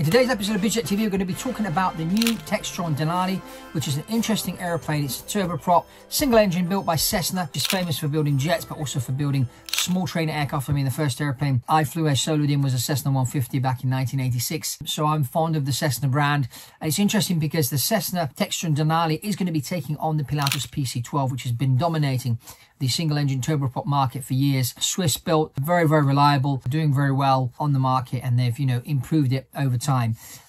In today's episode of Bizjet TV, we're going to be talking about the new Textron Denali, which is an interesting aeroplane. It's a turboprop, single engine built by Cessna, which is famous for building jets, but also for building small trainer aircraft. I mean, the first airplane I flew as soloed in was a Cessna 150 back in 1986. So I'm fond of the Cessna brand. And it's interesting because the Cessna Textron Denali is going to be taking on the Pilatus PC-12, which has been dominating the single engine turboprop market for years. Swiss built, very, very reliable, doing very well on the market, and they've, you know, improved it over time.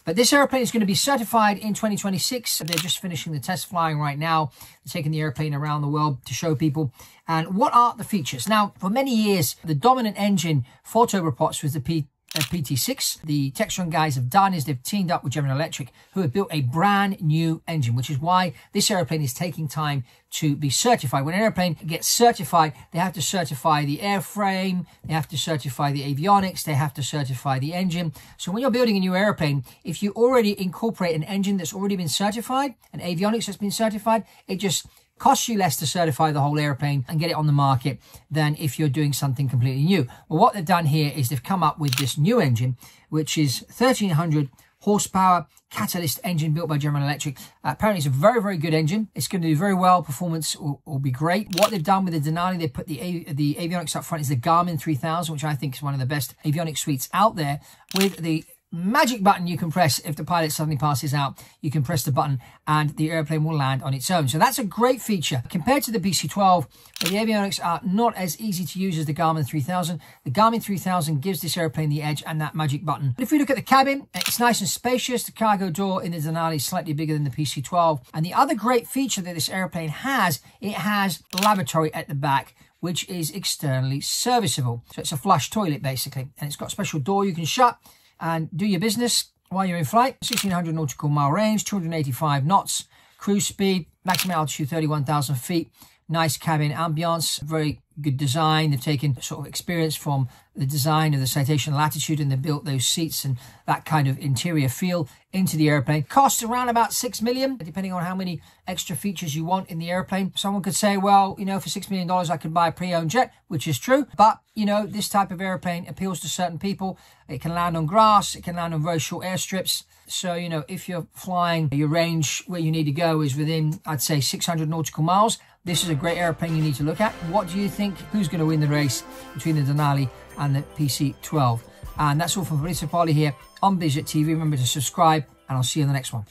But this airplane is going to be certified in 2026. They're just finishing the test flying right now. They're taking the airplane around the world to show people. And what are the features? Now, for many years, the dominant engine for turboprops was the P PT6. The Textron guys have done is they've teamed up with General Electric, who have built a brand new engine, which is why this airplane is taking time to be certified. When an airplane gets certified, they have to certify the airframe, they have to certify the avionics, they have to certify the engine. So when you're building a new airplane, if you already incorporate an engine that's already been certified, an avionics that's been certified, it just costs you less to certify the whole airplane and get it on the market than if you're doing something completely new. Well, what they've done here is they've come up with this new engine, which is 1300 horsepower catalyst engine built by General Electric. Uh, apparently it's a very, very good engine. It's going to do very well. Performance will, will, be great. What they've done with the Denali, they put the, the avionics up front is the Garmin 3000, which I think is one of the best avionics suites out there with the magic button you can press if the pilot suddenly passes out. You can press the button and the airplane will land on its own. So that's a great feature. Compared to the PC-12, the avionics are not as easy to use as the Garmin 3000. The Garmin 3000 gives this airplane the edge and that magic button. But if we look at the cabin, it's nice and spacious. The cargo door in the Denali is slightly bigger than the PC-12. And the other great feature that this airplane has, it has lavatory at the back which is externally serviceable. So it's a flush toilet basically, and it's got a special door you can shut and do your business while you're in flight. 1600 nautical mile range, 285 knots, cruise speed, maximum altitude 31,000 feet. Nice cabin ambiance, very good design. They've taken sort of experience from the design of the Citation Latitude and they built those seats and that kind of interior feel into the airplane. Costs around about six million, depending on how many extra features you want in the airplane. Someone could say, well, you know, for six million dollars, I could buy a pre-owned jet, which is true. But, you know, this type of airplane appeals to certain people. It can land on grass. It can land on very short airstrips. So, you know, if you're flying, your range where you need to go is within, I'd say, 600 nautical miles. This is a great airplane you need to look at. What do you think? Who's going to win the race between the Denali and the PC-12? And that's all from Fabrizio Poli here on Bizjet TV. Remember to subscribe, and I'll see you in the next one.